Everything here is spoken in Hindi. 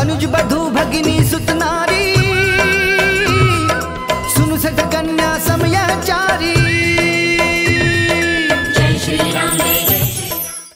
अनुज भगिनी सुत सुन सत कन्या समय